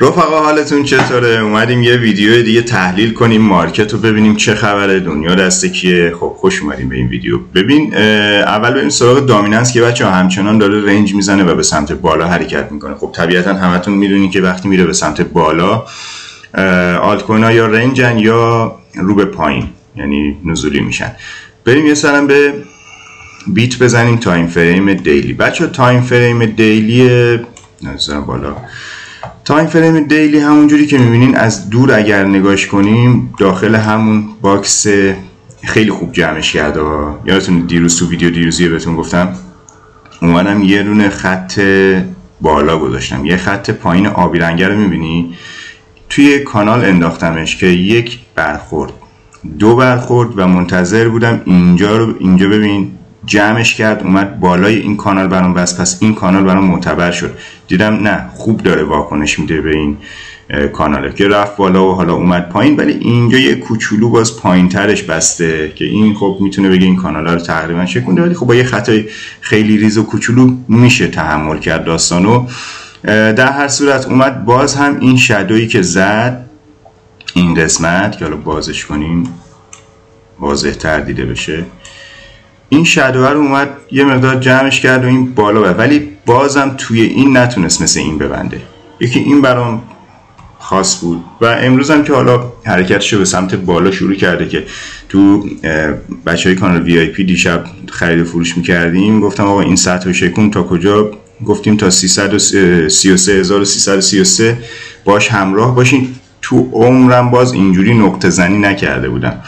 رفقا حالتون چطوره؟ اومدیم یه ویدیو دیگه تحلیل کنیم market رو ببینیم چه خبره دنیا دست کیه؟ خب خوش اومدیم به این ویدیو. ببین اول بریم سراغ dominance که بچه همچنان داره range می‌زنه و به سمت بالا حرکت می‌کنه. خب طبیعتا همتون می‌دونین که وقتی میره به سمت بالا ها یا رنجن یا رو به پایین یعنی نزولی میشن. بریم یه سرم به بیت بزنیم time frame daily. بچه time frame daily نظرم بالا. time frame daily همونجوری که می‌بینین از دور اگر نگاش کنیم داخل همون box خیلی خوب جمعش کرده. یادتون دیروز تو ویدیو دیروزی بهتون گفتم اومدم یه دونه خط بالا گذاشتم. یه خط پایین آبی رنگه رو می‌بینی؟ توی کانال انداختمش که یک برخورد دو برخورد و منتظر بودم اینجا رو اینجا ببین. جمعش کرد اومد بالای این کانال برام بس پس این کانال برام معتبر شد. دیدم نه خوب داره واکنش میده به این کاناله که رفت بالا و حالا اومد پایین ولی اینجا یه کوچولو باز پایین ترش بسته که این خب می‌تونه بگه این کانال رو تقریبا شکونده ولی خب با یه خطای خیلی ریز و کوچولو میشه تحمل کرد داستانو در هر صورت اومد باز هم این شدویی که زد این قسمت که حالا بازش کنیم واضح تر دیده بشه. این شدوه رو اومد یه مقدار جمعش کرد و این بالا بره ولی بازم توی این نتونست مثل این ببنده. یکی این برام خاص بود. و امروز هم که حالا حرکتش به سمت بالا شروع کرده که تو بچه های کانال وی آی پی دیشب خرید فروش می‌کردیم. گفتم آقا این سطح و شکون. تا کجا؟ گفتیم تا 333333 باش همراه باشین. تو عمرم باز اینجوری نقطه زنی نکرده بودم.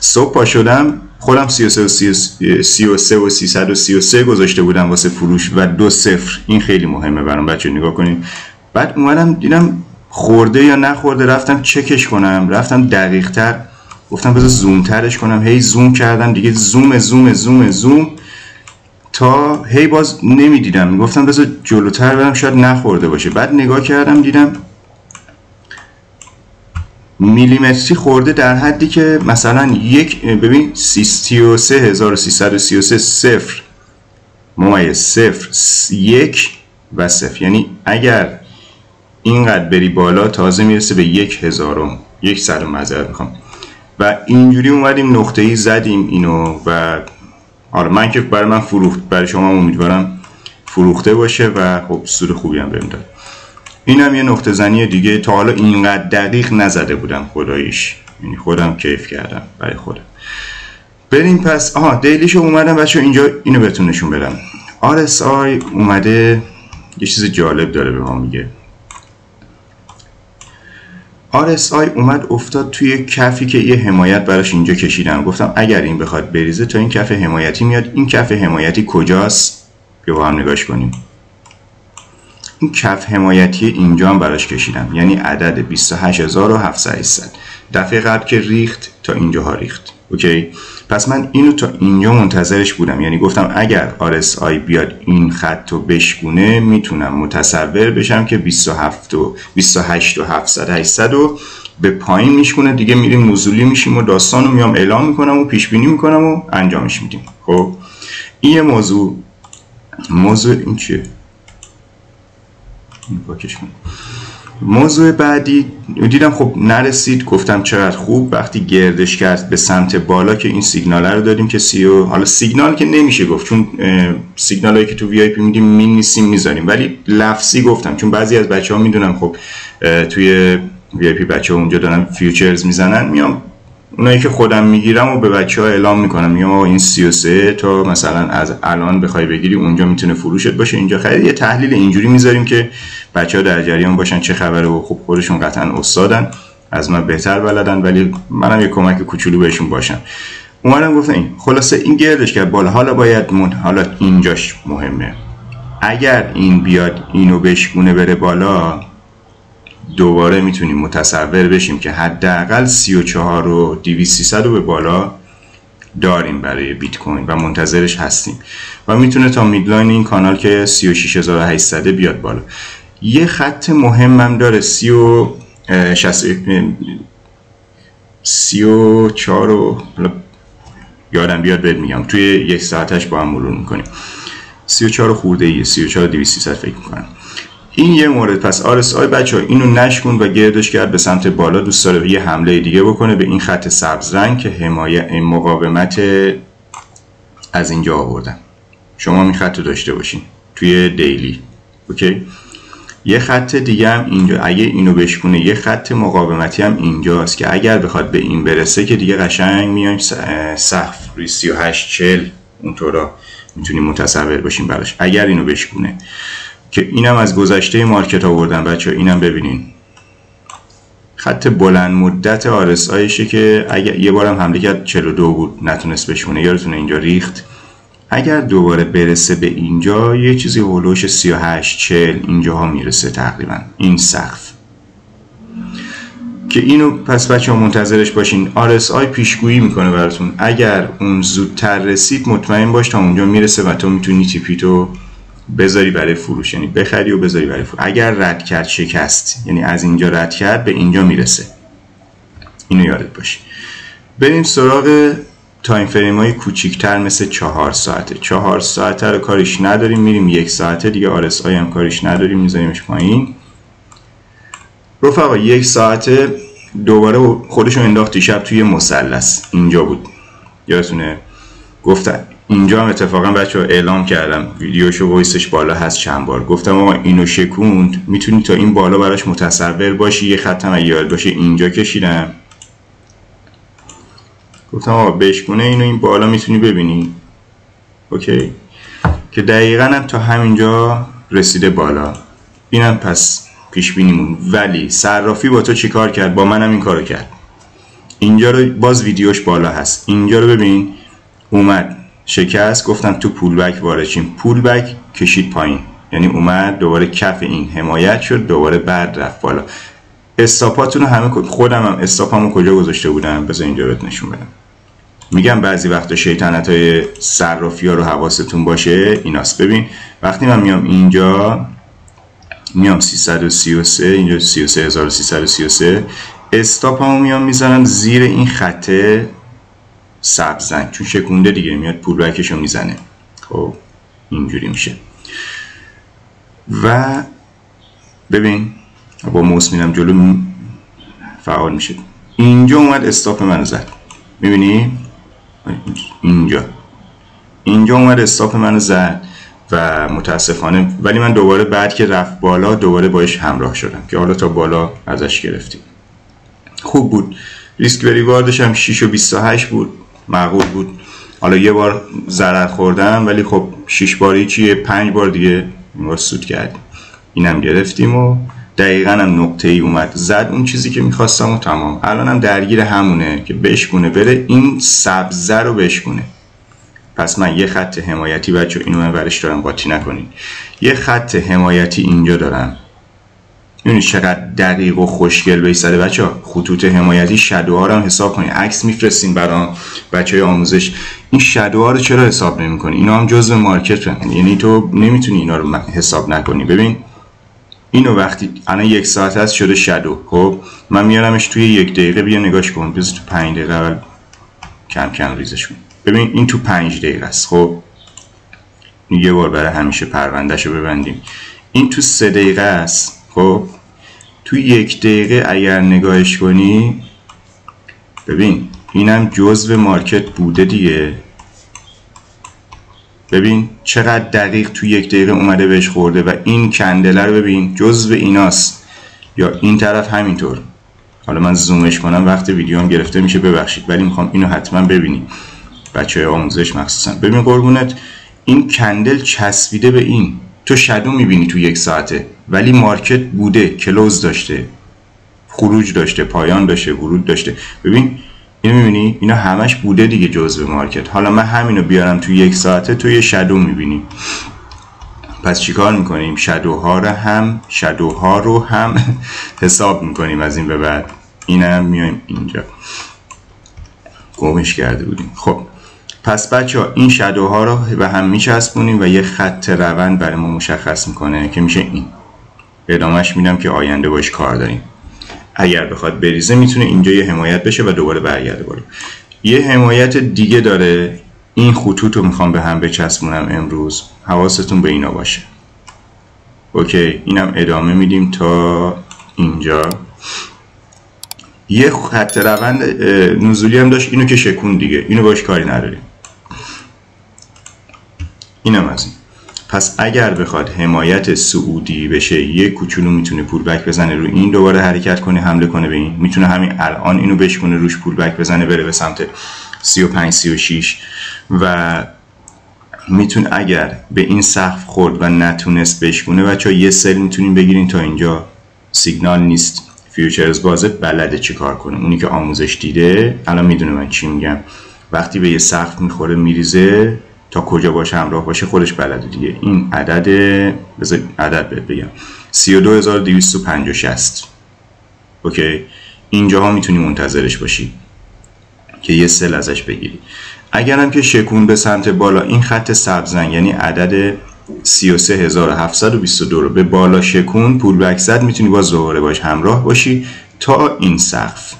صبح پا شدم. خودم 33 و 33 و 333 گذاشته بودم واسه فروش و دو صفر. این خیلی مهمه برام بچه نگاه کنین. بعد اومدم دیدم خورده یا نخورده رفتم چکش کنم. رفتم دقیق تر گفتم بذار زوم ترش کنم. هی زوم کردم دیگه. زوم زوم زوم زوم. تا هی باز نمی‌دیدم. گفتم بذار جلوتر برم شاید نخورده باشه. بعد نگاه کردم دیدم میلیمتری خورده در حدی که مثلا یک ببین 33333 صفر ممیز صفر یک و صفر. یعنی اگر اینقدر بری بالا تازه می‌رسه به یک هزارم. یک سر مذر می‌خوام. و اینجوری اومدیم نقطه ای زدیم اینو و آره من که برای من فروخت برای شما امیدوارم فروخته باشه و خب سود خوبی هم بهم این هم یه نقطه زنی دیگه تا حالا اینقدر دقیق نزده بودم خداییش. یعنی خودم کیف کردم برای خودم. بریم پس. آها دیلیشو اومدم بچه اینجا اینو بهتون نشون بدم. RSI اومده. یه چیز جالب داره به ما میگه. RSI اومد افتاد توی کفی که یه حمایت براش اینجا کشیدم. گفتم اگر این بخواد بریزه تا این کف حمایتی میاد. این کف حمایتی کجاست؟ بیا با هم نگاش کنیم. این کف حمایتی اینجا هم براش کشیدم. یعنی عدد 28700 دفعه قبل که ریخت تا اینجاها ریخت. اوکی؟ پس من اینو تا اینجا منتظرش بودم. یعنی گفتم اگر RSI بیاد این خط رو بشکونه می‌تونم متصور بشم که 27 و 28 و 700 800 و به پایین میشکونه. دیگه میریم نزولی میشیم و داستان رو میام اعلام می‌کنم و پیش بینی می‌کنم و انجامش میدیم. خب؟ این موضوع. موضوع این چیه؟ پاکش موضوع بعدی دیدم خب نرسید گفتم چقدر خوب. وقتی گردش کرد به سمت بالا که این سیگنال رو دادیم که سی و حالا سیگنال که نمیشه گفت چون سیگنال هایی که تو وی آی پی میدیم می نیستیم می‌ذاریم. ولی لفظی گفتم چون بعضی از بچه ها می‌دونم خب توی وی آی پی بچه ها اونجا دارن فیوچرز می‌زنن میام اونایی که خودم می‌گیرم و به بچه ها اعلام می‌کنم. میگم آقا این 33 تا مثلا از الان بخوای بگیری اونجا می‌تونه فروشت باشه. اینجا خرید یه تحلیل اینجوری می‌ذاریم که بچه ها در جریان باشن چه خبره و خب خودشون قطعا استادن از من بهتر بلدن ولی منم یه کمک کوچولو بهشون باشم. اومدم گفتم این خلاصه این گردش کرد بالا حالا باید من حالا اینجاش مهمه. اگر این بیاد اینو بشکونه بره بالا دوباره می‌تونیم متصور بشیم که حداقل 34 و 2300 رو به بالا داریم برای بیت کوین و منتظرش هستیم. و می‌تونه تا میدلاین این کانال که 36800 بیاد بالا. یه خط مهمم داره 30 و 64 و یادم بیاد بهت میگم. توی یک ساعتش با هم مرور می‌کنیم. 34 خورده ایه 34 200 فکر می‌کنم. این یه مورد پس RSI بچه ها اینو نشکن و گردش کرد به سمت بالا. دوست داره یه حمله دیگه بکنه به این خط سبز رنگ که حمایت مقاومت از اینجا آوردن. شما این خط داشته باشین توی دیلی. اوکی؟ یه خط دیگه هم اینجا اگه اینو بشکونه یه خط مقاومتی هم اینجاست که اگر بخواد به این برسه که دیگه قشنگ میایم سقف روی 38 40 اونطورا می‌تونیم متصور باشیم براش. اگر اینو بشکونه. که اینم از گذشته مارکت آوردن بچه اینم ببینین. خط بلند مدت آرس که اگر یه بارم حمله کرد 42 بود نتونست بشونه یادتونه اینجا ریخت. اگر دوباره برسه به اینجا یه چیزی هولوش 38 40 اینجاها می‌رسه تقریبا. این سقف. که اینو پس بچه ها منتظرش باشین. RSI پیشگویی می‌کنه براتون. اگر اون زودتر رسید مطمئن باش تا اونجا می‌رسه و تو می‌تونی تیپی تو بذاری برای فروش. یعنی بخری و بذاری برای فروش. اگر رد کرد شکست یعنی از اینجا رد کرد به اینجا می‌رسه. اینو یادت باشه. بریم سراغ تایم فریم های کوچیکتر مثل چهار ساعته. چهار ساعته رو کارش نداریم میریم یک ساعته دیگه آرس هم کارش نداریم میذاریمش پایین. رفقا یک ساعته دوباره خودشو انداخت شب توی مثلث. اینجا بود. یادتونه؟ گفتن. اینجا هم اتفاقا بچه ها اعلام کردم. ویدیوشو ویسش بالا هست چند بار. گفتم آقا اینو شکوند. می‌تونی تا این بالا براش متصور باشی یه خطم یاد باشه اینجا کشیدم. گفتم آقا بشکونه اینو این بالا می‌تونی ببینی. اوکی. که دقیقا هم تا همینجا رسیده بالا. اینم پس پیش بینیمون. ولی صرافی با تو چیکار کرد؟ با منم این کارو کرد. اینجا رو باز ویدیوش بالا هست. اینجا رو ببین. اومد. شکست گفتم تو پول بک وارد شیم. پول بک کشید پایین. یعنی اومد دوباره کف این حمایت شد دوباره بعد رفت بالا. استاپاتون رو همه خودم هم استاپامو کجا گذاشته بودم؟ بذار اینجا بهت نشون بدم. میگم بعضی وقتا شیطنت های صرافی ها رو حواستون باشه ایناست. ببین وقتی من میام اینجا میام 333 اینجا 33333 استاپ همو میام می‌زنم زیر این خطه. سبزنگ چون شکونده دیگه میاد پول رو می‌زنه. خب اینجوری میشه. و ببین با موس میرم جلو فعال میشه. اینجا اومد استاپ منو زد. می‌بینی؟ اینجا. اینجا اومد استاپ منو زد و متاسفانه ولی من دوباره بعد که رفت بالا دوباره باش همراه شدم که حالا تا بالا ازش گرفتیم. خوب بود. ریسک بریواردش هم 6 و 28 بود. معقول بود. حالا یه بار ضرر خوردم ولی خب 6 باری چیه 5 بار دیگه این سود کردیم. اینم گرفتیم و دقیقا هم نقطه ای اومد. زد اون چیزی که می‌خواستم و تمام. الانم درگیر همونه که بشکونه. بره این سبزه رو بشکونه. پس من یه خط حمایتی بچه اینو من برش دارم قاطی نکنین. یه خط حمایتی اینجا دارم. می‌دونی چقدر دقیق و خوشگل بیستده بچه خطوط حمایتی شدوها رو هم حساب کنید عکس میفرستین برام. بچه های آموزش. این شدوها رو چرا حساب نمی اینا هم جزء مارکت یعنی تو نمی‌تونی اینا رو حساب نکنی. ببین اینو وقتی الان یک ساعت هست شده شدو. خب من میارمش توی یک دقیقه بیا نگاش کن. بذار تو پنج دقیقه اول کم کم ریزش کن. ببین این تو پنج دقیقه است. خب یه بار برای همیشه پروندهش رو ببندیم. این تو سه دقیقه است. خب تو یک دقیقه اگر نگاهش کنی ببین اینم جزو مارکت بوده دیگه. ببین چقدر دقیق تو یک دقیقه اومده بهش خورده و این کندله رو ببین جزو ایناست. یا این طرف همینطور. حالا من زومش کنم وقت ویدیو هم گرفته میشه ببخشید ولی می‌خوام اینو حتما ببینیم. بچه آموزش مخصوصا. ببین قربونت این کندل چسبیده به این. تو شدو می‌بینی تو یک ساعته. ولی مارکت بوده کلوز داشته خروج داشته پایان داشته ورود داشته. ببین اینو می‌بینی؟ اینا همش بوده دیگه جزء مارکت. حالا من همینو بیارم تو یک ساعته تو یه شدو می‌بینی. پس چیکار می‌کنیم؟ شدوها رو هم شدوها رو هم حساب می‌کنیم از این به بعد. اینم میایم اینجا. گمش کرده بودیم. خب پس بچه ها این شدوها رو به هم میچسبونیم و یه خط روند برای ما مشخص می‌کنه که میشه این. ادامهش میدم که آینده باش کار داریم. اگر بخواد بریزه می‌تونه اینجا یه حمایت بشه و دوباره برگرده بالا. یه حمایت دیگه داره. این خطوط رو می‌خوام به هم بچسبونم امروز. حواستون به اینا باشه. اوکی اینم ادامه میدیم تا اینجا. یه خط روند نزولی هم داشت. اینو که شکون دیگه. اینو باش کاری نداریم. اینم از این. پس اگر بخواد حمایت سعودی بشه یه کوچولو می‌تونه پول بک بزنه رو این دوباره حرکت کنه حمله کنه به این. می‌تونه همین الان اینو بشکنه روش پول بک بزنه بره به سمت 35 36 و می‌تونه اگر به این سقف خورد و نتونست بشکونه بچه یه sell می‌تونیم بگیرین تا اینجا. سیگنال نیست. futures بازه بلده چی کار کنه. اونی که آموزش دیده الان می‌دونه من چی میگم. وقتی به یه سقف می‌خوره میریزه تا کجا باشه همراه باشه خودش بلده دیگه. این عدد بذار عدد بهت بگم. 32250 okay؟ اینجاها می‌تونی منتظرش باشی که یه سل ازش بگیری. اگرم که شکون به سمت بالا این خط سبزن یعنی عدد 33722 رو به بالا شکون پول بک زد می‌تونی با دوباره باش همراه باشی تا این سقف.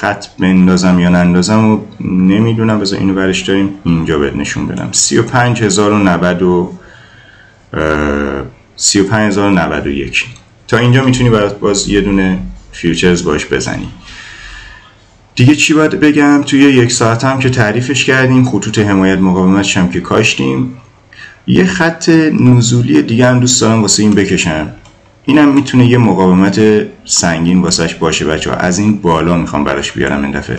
خط بندازم یا نندازم و نمی‌دونم بذار اینو برش داریم. اینجا بهت نشون بدم. 35090 و 35091 تا اینجا می‌تونی برات باز یه دونه فیوچرز باش بزنی. دیگه چی باید بگم؟ توی یک ساعت هم که تعریفش کردیم خطوط حمایت مقاومتش هم که کاشتیم. یه خط نزولی دیگه هم دوست دارم واسه این بکشم. اینم می‌تونه یه مقاومت سنگین واسهش باشه بچه ها از این بالا می‌خوام براش بیارم این دفعه.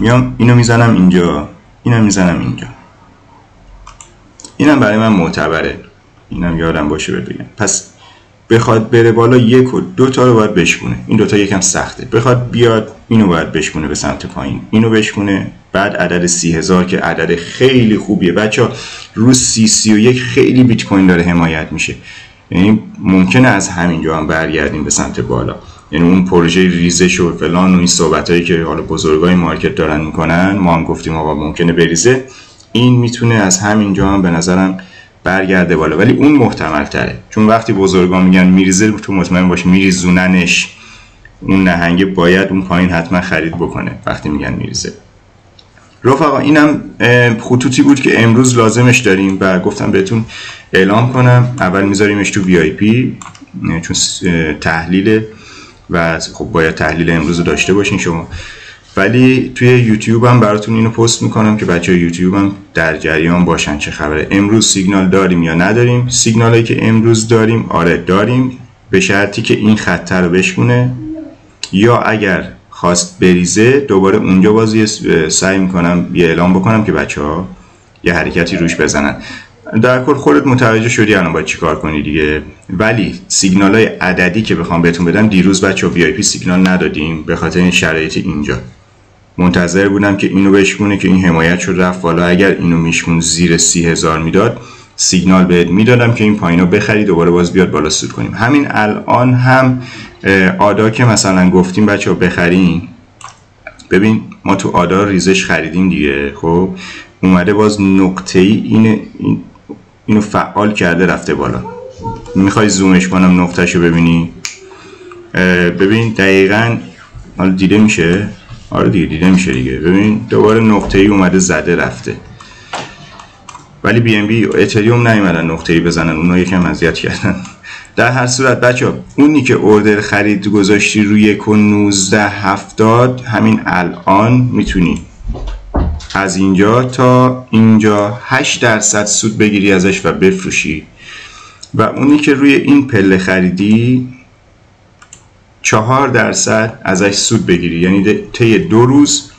میام اینو می‌زنم اینجا اینم می‌زنم اینجا. اینم برای من معتبره. اینم یادم باشه بگم. پس بخواد بره بالا یک و دو تا رو باید بشکونه. این دوتا یکم سخته. بخواد بیاد اینو باید بشکونه به سمت پایین. اینو بشکونه. بعد عدد سی هزار که عدد خیلی خوبیه. بچه رو سی سی و یک خیلی بیت کوین داره حمایت میشه. یعنی ممکنه از همینجا هم برگردیم به سمت بالا. یعنی اون پروژه ریزش و فلان و این صحبت هایی که حالا بزرگای مارکت دارن می‌کنن ما هم گفتیم آقا ممکنه بریزه. این می‌تونه از همینجا هم به نظرم برگرده بالا. ولی اون محتمل تره چون وقتی بزرگا میگن میریزه تو مطمئن باش میریزوننش. اون نهنگه باید اون پایین حتما خرید بکنه وقتی میگن میریزه. رفقا اینم خطوطی بود که امروز لازمش داریم و گفتم بهتون اعلام کنم. اول میذاریمش تو وی آی پی چون تحلیل و خب باید تحلیل امروز رو داشته باشین شما. ولی توی یوتیوب هم براتون اینو پست می‌کنم که بچه یوتیوب هم در جریان باشن چه خبره. امروز سیگنال داریم یا نداریم؟ سیگنال که امروز داریم آره داریم. به شرطی که این خطه رو بشکونه یا اگر خواست بریزه دوباره اونجا بازی سعی می‌کنم یه اعلام بکنم که بچه ها یه حرکتی روش بزنن. در کل خودت متوجه شدی الان باید چیکار کنی دیگه؟ ولی سیگنال های عددی که بخوام بهتون بدم دیروز بچه وی آی پی سیگنال ندادیم به خاطر این شرایط اینجا. منتظر بودم که اینو بشکونه که این حمایت شد رفت بالا. اگر اینو میشکون زیر سی هزار می‌داد سیگنال بهت می‌دادم که این پایین رو بخری دوباره باز بیاد بالا سود کنیم. همین الان هم آدا که مثلا گفتیم بچه ها بخریم ببین ما تو آدا ریزش خریدیم دیگه خب؟ اومده باز نقطه ای این اینو فعال کرده رفته بالا. می‌خوای زومش کنم نقطهشو ببینی؟ ببین دقیقا حالا دیده میشه؟ آره دیگه دیده میشه دیگه. ببین دوباره نقطه ای اومده زده رفته. ولی بی ام بی اتریوم نیومدن نقطه ای بزنن اونا یکم اذیت کردن. در هر صورت بچه اونی که اوردر خرید گذاشتی روی یک و نوزده هفتاد همین الان می‌تونی. از اینجا تا اینجا 8 درصد سود بگیری ازش و بفروشی. و اونی که روی این پله خریدی چهار درصد ازش سود بگیری. یعنی طی دو روز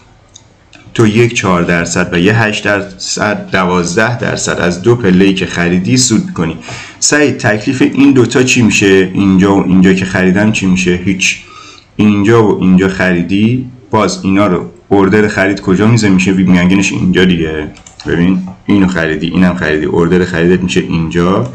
تو یک چهار درصد و یه هشت درصد دوازده درصد از دو پله که خریدی سود کنی. سعید تکلیف این دوتا چی میشه؟ اینجا و اینجا که خریدم چی میشه؟ هیچ. اینجا و اینجا خریدی باز اینا رو اوردر خرید کجا میزه؟ میشه میانگینش اینجا دیگه. ببین اینو خریدی اینم خریدی اوردر خریدت میشه اینجا.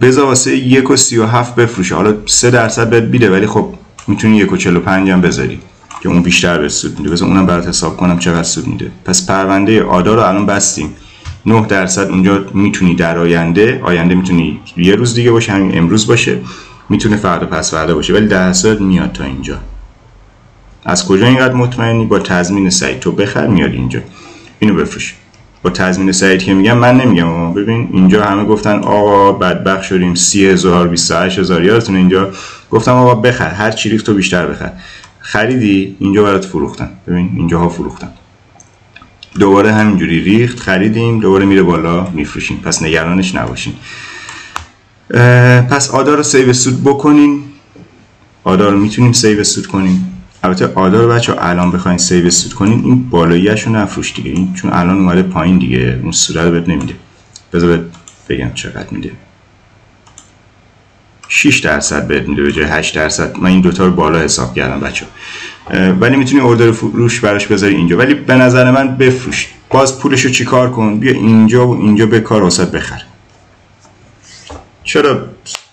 بذار واسه یک و سی و هفت بفروشه. حالا سه درصد بهت بیده ولی خب می‌تونی یک و چلو پنج هم بذاری. که اون بیشتر به سود میده. بذار اونم برات حساب کنم چقدر سود میده. پس پرونده آدا رو الان بستیم. 9 درصد اونجا می‌تونی در آینده آینده می‌تونی یه روز دیگه باشه همین امروز باشه. می‌تونه فردا پس فردا باشه ولی در صورت میاد تا اینجا. از کجا اینقدر مطمئنی؟ با تضمین سعید. تو بخر میاد اینجا. اینو بفروش. با تضمین سعید که میگم من نمیگم. ببین اینجا همه گفتن آقا بدبخ شدیم سی هزار بیست هزار. یادتون اینجا گفتم آقا بخر هر چی ریخت تو بیشتر بخر. خریدی اینجا برات فروختن ببین اینجاها فروختن دوباره همینجوری ریخت خریدیم دوباره میره بالا میفروشیم. پس نگرانش نباشین. پس آدا رو سیو سود بکنین. آدا رو می‌تونیم save سود کنیم. البته آدا رو بچه الان بخواین save سود کنین این بالاییش رو نفروش دیگه. این چون الان اومده پایین دیگه. اون صورت رو بهت نمیده. بذار بگم چقدر میده. 6 درصد بهت میده به جای 8 درصد. من این دوتا رو بالا حساب کردم بچه ولی می‌تونی order فروش براش بذاری اینجا. ولی به نظر من بفروش. باز پولشو چیکار کن؟ بیا اینجا و اینجا به کار واسط بخر. چرا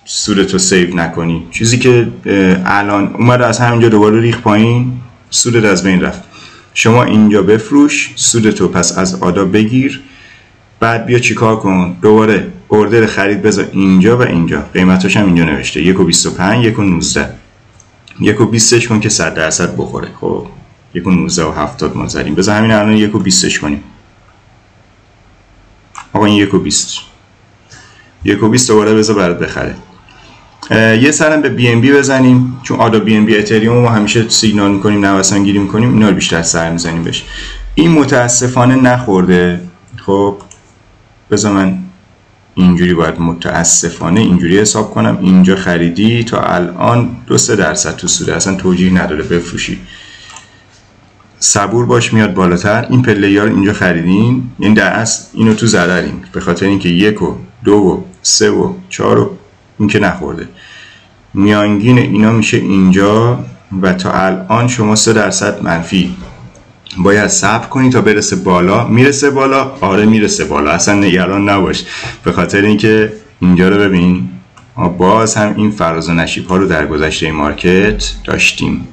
سودتو سیو نکنی؟ چیزی که الان اومده از همینجا دوباره ریخ پایین سودت از بین رفت. شما اینجا بفروش سودتو پس از آدا بگیر. بعد بیا چیکار کن؟ دوباره اوردر خرید بذار اینجا و اینجا. قیمتاش هم اینجا نوشته. یک و 25 یک و 19 یک و 20 کن که 100 درصد بخوره. خب یک و 19 و 70 ما زدیم. بذار همین الان یک و 20 کنیم. آقا این یک و 20 یک و 20 دوباره بذار برات بخره. یه سرم به بی ام بی بزنیم. چون آدا بی ام بی اتریوم ما همیشه سیگنال می‌کنیم نوسان گیری می‌کنیم اینا رو بیشتر سر می‌زنیم بهش. این متاسفانه نخورده. خب بذار من اینجوری باید متاسفانه اینجوری حساب کنم. اینجا خریدی تا الان دو سه درصد تو سوده. اصلا توجیه نداره بفروشی. صبور باش میاد بالاتر. این پله رو اینجا خریدین. یعنی در اصل اینو تو زدرین به خاطر اینکه یک و دو و سه و چهار و این که نخورده. میانگین اینا میشه اینجا و تا الان شما سه درصد منفی. باید صبر کنی تا برسه بالا. می‌رسه بالا. آره می‌رسه بالا. اصلا نگران نباش. به خاطر اینکه اینجا رو ببین. باز هم این فراز و نشیب ها رو در گذشته مارکت داشتیم.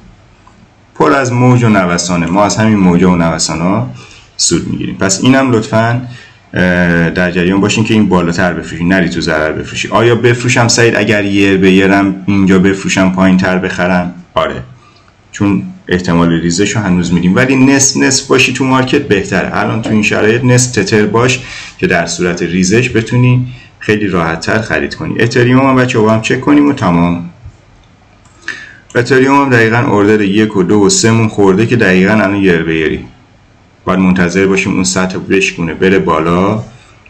پر از موج و نوسانه. ما از همین موج و نوسان ها سود می‌گیریم. پس اینم لطفا در جریان باشین که این بالاتر بفروشی نری تو ضرر بفروشی. آیا بفروشم سعید؟ اگر یر به اینجا بفروشم پایین تر بخرم؟ آره. چون احتمال ریزش رو هنوز میدیم. ولی نصف نصف باشی تو مارکت بهتره. الان تو این شرایط نصف تتر باش که در صورت ریزش بتونی خیلی راحت تر خرید کنی. اتریوم هم بچه هم چک کنیم و تمام. اتریوم هم دقیقا اردر یک و دو و سه مون خورده که دقیقا الان یری باید منتظر باشیم اون سطح بشکونه بره بالا.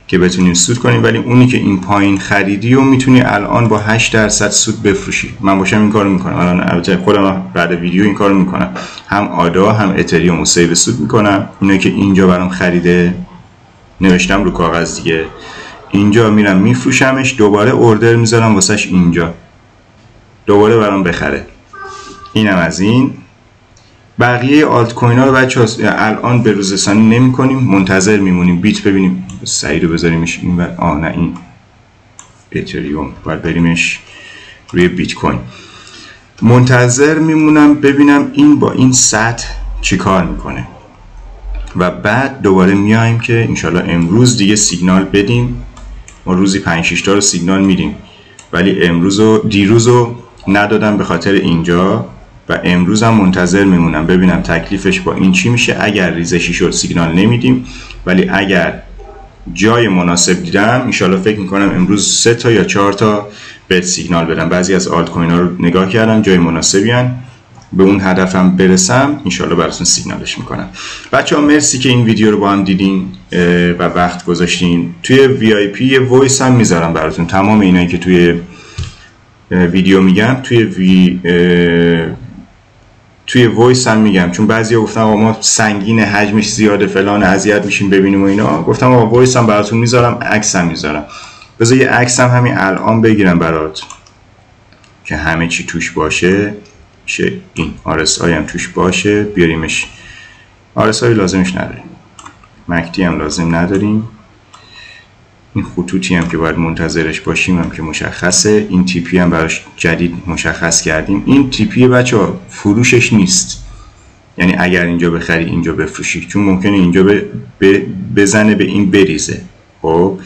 که بتونیم سود کنیم ولی اونی که این پایین خریدی و می‌تونی الان با 8 درصد سود بفروشی. من باشم این کارو می‌کنم. الان البته خودم بعد ویدیو این کارو می‌کنم. هم آدا هم اتریوم و سیو سود می‌کنم. اینه که اینجا برام خریده نوشتم رو کاغذ دیگه. اینجا میرم میفروشمش دوباره اوردر می‌ذارم واسش اینجا. دوباره برام بخره. اینم از این. بقیه آلت کوین ها رو بچه الان به روزستانی نمی کنیم منتظر میمونیم. بیت ببینیم. سعی رو بذاریمش. این و آه نه این اتریوم باید بریمش روی بیت کوین. منتظر میمونم ببینم این با این سطح چیکار می‌کنه. و بعد دوباره میایم که انشالله امروز دیگه سیگنال بدیم. ما روزی 5 6 تا رو سیگنال میدیم. ولی امروز و دیروز رو ندادم به خاطر اینجا. و امروز هم منتظر میمونم ببینم تکلیفش با این چی میشه. اگر ریزشی شد سیگنال نمیدیم ولی اگر جای مناسب دیدم انشالله فکر می‌کنم امروز سه تا یا چهار تا به سیگنال بدم. بعضی از آلت کوین ها رو نگاه کردم جای مناسبی هن. به اون هدفم برسم انشالله براتون سیگنالش می‌کنم. بچه ها مرسی که این ویدیو رو با هم دیدین و وقت گذاشتین. توی VIP voice هم می‌ذارم براتون. تمام اینایی که توی ویدیو میگم توی وی توی voice هم میگم. چون بعضی گفتم ما سنگین حجمش زیاده فلان اذیت میشیم ببینیم و اینا. گفتم آقا voice هم براتون می‌ذارم عکس هم می‌ذارم. بذار یه عکس هم همین الان بگیرم برات. که همه چی توش باشه. شه این RSI هم توش باشه. بیاریمش. RSI لازمش نداریم. مکتی هم لازم نداریم. این خطوطی هم که باید منتظرش باشیم هم که مشخصه. این تیپی هم براش جدید مشخص کردیم. این تیپی بچه ها فروشش نیست. یعنی اگر اینجا بخری اینجا بفروشی. چون ممکنه اینجا بزنه به این بریزه. خب؟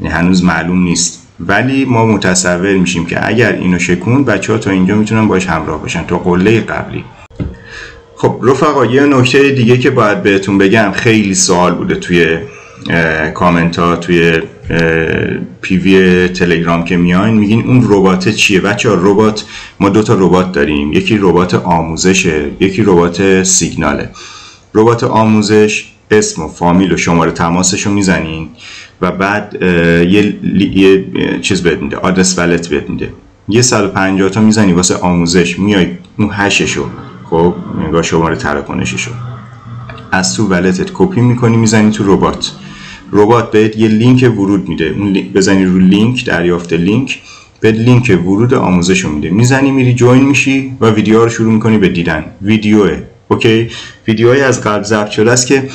یعنی هنوز معلوم نیست. ولی ما متصور میشیم که اگر اینو شکون بچه ها تا اینجا می‌تونن باش همراه باشن. تا قله قبلی. خب رفقا یه نکته دیگه که باید بهتون بگم خیلی سوال بوده توی کامنت ها توی پیوی تلگرام که میاین میگین اون ربات چیه؟ بچه ربات ما دو تا ربات داریم. یکی ربات آموزشه یکی ربات سیگناله. ربات آموزش اسم و فامیل و شماره تماسش رو می‌زنین و بعد یه, یه چیز بهت میده آدرس ولت بهت میده. یه 150 تا می‌زنی واسه آموزش میای اون hash شو خب نگاه شماره تراکنششو. از تو wallet ت کپی می‌کنی می‌زنی تو ربات. ربات بهت یه لینک ورود میده. اون بزنی رو لینک دریافت لینک به لینک ورود آموزش رو میده. می‌زنی میری join میشی و ویدیو رو شروع می‌کنی به دیدن. ویدیوه. اوکی؟ ویدیوهای از قبل ضبط شده است که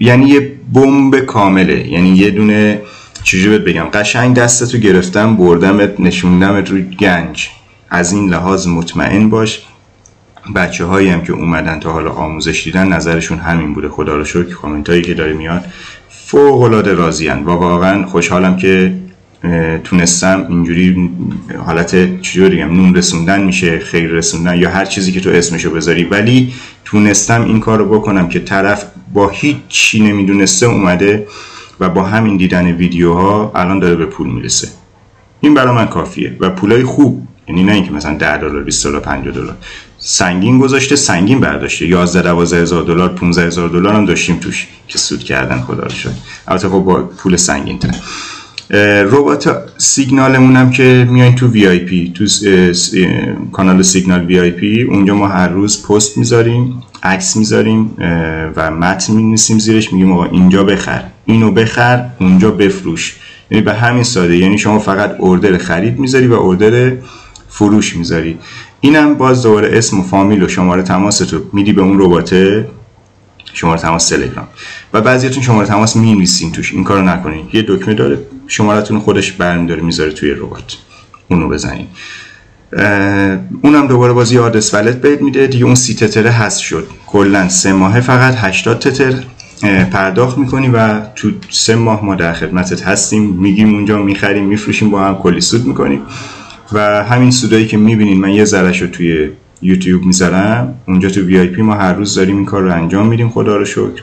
یعنی یه بمب کامله. یعنی یه دونه چجوری بگم. قشنگ دستتو گرفتم بردمت نشوندمت رو گنج. از این لحاظ مطمئن باش. بچه هایی هم که اومدن تا حالا آموزش دیدن نظرشون همین بوده. خدا رو شکر کامنت هایی که داره میاد فوق العاده راضیان و واقعا خوشحالم که تونستم اینجوری حالت چجوری بگم نون رسوندن میشه خیر رسوندن یا هر چیزی که تو اسمشو بذاری. ولی تونستم این کار رو بکنم که طرف با هیچ چی نمی‌دونسته اومده و با همین دیدن ویدیوها الان داره به پول می‌رسه. این برای من کافیه. و پولای خوب یعنی نه اینکه مثلا 10 دلار 20 دلار 50 دلار. سنگین گذاشته سنگین برداشته. 11 12 هزار دلار 15 هزار دلار هم داشتیم توش که سود کردن خدا رو شد البته خب با پول سنگین تر ربات سیگنالمون هم که میایین تو VIP تو کانال سیگنال VIP اونجا ما هر روز پست می‌ذاریم عکس می‌ذاریم و متن می‌نویسیم زیرش. میگیم آقا اینجا بخر اینو بخر اونجا بفروش. یعنی به همین ساده. یعنی شما فقط اوردر خرید می‌ذاری و اوردر فروش می‌ذاری. اینم باز دوباره اسم و فامیل و شماره تماس تو میدی به اون ربات شماره تماس تلگرام. و بعضیتون شماره تماس می‌نویسین توش. این کارو نکنین. یه دکمه داره شمارتون خودش برمیداره می‌ذاره توی ربات. اونو بزنین. اونم دوباره بازی آدرس ولت بهت میده. دیگه اون سی تتره هست شد. کلا سه ماهه فقط 80 تتر پرداخت می‌کنی و تو سه ماه ما در خدمتت هستیم. میگیم اونجا می‌خریم میفروشیم با هم کلی سود می‌کنیم. و همین سودایی که می‌بینین من یه ذره رو توی یوتیوب می‌ذارم اونجا تو وی آی پی ما هر روز داریم این کار رو انجام میدیم خدا رو شکر.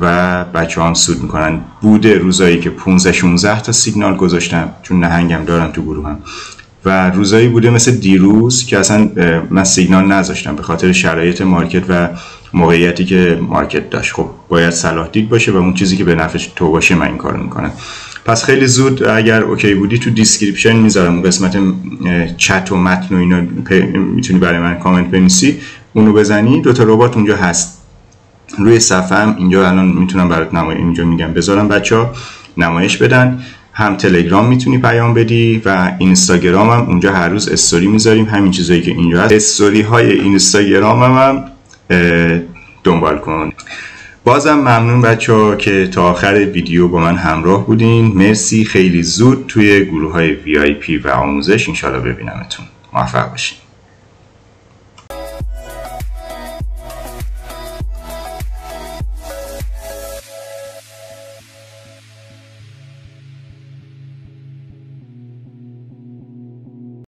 و بچه هم سود می‌کنن. بوده روزایی که 15 16 تا سیگنال گذاشتم چون نهنگم دارم تو هم و روزایی بوده مثل دیروز که اصلا من سیگنال نذاشتم به خاطر شرایط مارکت و موقعیتی که مارکت داشت. خب باید صلاح دید باشه و اون چیزی که به نفع تو باشه من این کارو می‌کنم. پس خیلی زود اگر okay بودی تو description می‌ذارم قسمت چت و متن و اینا می‌تونی برای من کامنت بنویسی. اونو بزنی. دوتا ربات اونجا هست. روی صفحه هم اینجا الان می‌تونم برات نمایش اینجا میگم. بذارم بچه نمایش بدن. هم تلگرام می‌تونی پیام بدی و اینستاگرام هم اونجا هر روز استوری می‌ذاریم. همین چیزایی که اینجا هست. استوری های اینستاگرام هم, هم دنبال کن. بازم ممنون بچه ها که تا آخر ویدیو با من همراه بودین. مرسی خیلی زود توی گروه های VIP و آموزش. انشالله ببینمتون. موفق باشین.